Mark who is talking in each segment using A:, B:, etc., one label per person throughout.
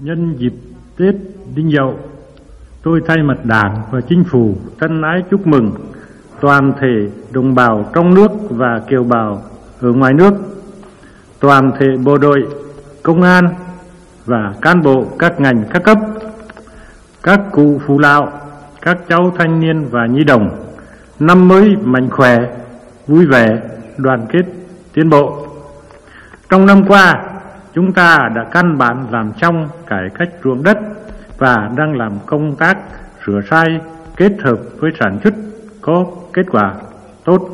A: Nhân dịp Tết Đinh Dậu, tôi thay mặt Đảng và Chính phủ thân ái chúc mừng toàn thể đồng bào trong nước và kiều bào ở ngoài nước, toàn thể bộ đội, công an và cán bộ các ngành các cấp, các cụ phụ lão, các cháu thanh niên và nhi đồng, năm mới mạnh khỏe, vui vẻ, đoàn kết, tiến bộ. Trong năm qua, chúng ta đã căn bản làm trong cải cách ruộng đất và đang làm công tác sửa sai kết hợp với sản xuất có kết quả tốt.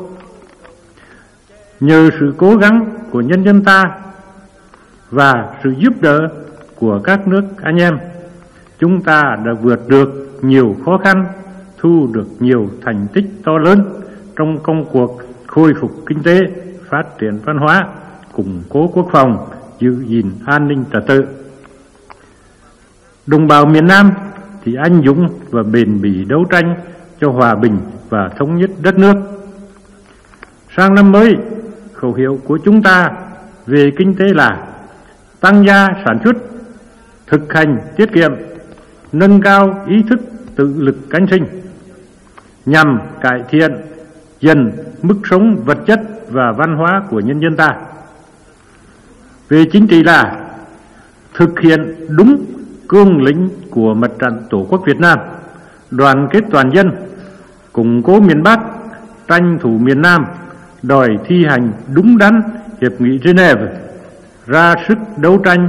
A: Nhờ sự cố gắng của nhân dân ta và sự giúp đỡ của các nước anh em, chúng ta đã vượt được nhiều khó khăn, thu được nhiều thành tích to lớn trong công cuộc khôi phục kinh tế, phát triển văn hóa, củng cố quốc phòng, giữ gìn an ninh trật tự. Đồng bào miền Nam thì anh dũng và bền bỉ đấu tranh cho hòa bình và thống nhất đất nước. Sang năm mới, khẩu hiệu của chúng ta về kinh tế là tăng gia sản xuất, thực hành tiết kiệm, nâng cao ý thức tự lực cánh sinh, nhằm cải thiện dần mức sống vật chất và văn hóa của nhân dân ta. Về chính trị là thực hiện đúng cương lĩnh của mặt trận Tổ quốc Việt Nam, đoàn kết toàn dân, củng cố miền Bắc, tranh thủ miền Nam, đòi thi hành đúng đắn hiệp nghị Geneva, ra sức đấu tranh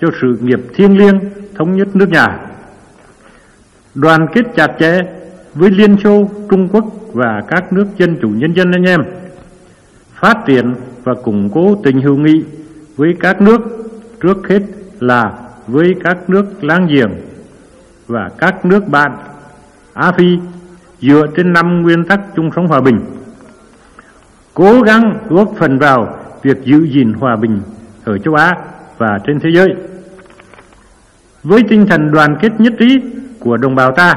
A: cho sự nghiệp thiêng liêng thống nhất nước nhà. Đoàn kết chặt chẽ với Liên Xô, Trung Quốc và các nước dân chủ nhân dân anh em, phát triển và củng cố tình hữu nghị với các nước trước hết là với các nước láng giềng và các nước bạn Á Phi dựa trên năm nguyên tắc chung sống hòa bình. Cố gắng góp phần vào việc giữ gìn hòa bình ở châu Á và trên thế giới. Với tinh thần đoàn kết nhất trí của đồng bào ta,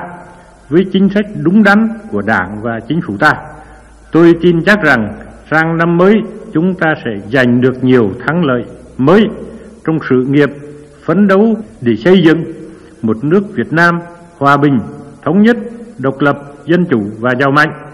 A: với chính sách đúng đắn của Đảng và chính phủ ta, tôi tin chắc rằng sang năm mới chúng ta sẽ giành được nhiều thắng lợi mới trong sự nghiệp phấn đấu để xây dựng một nước Việt Nam hòa bình, thống nhất, độc lập, dân chủ và giàu mạnh.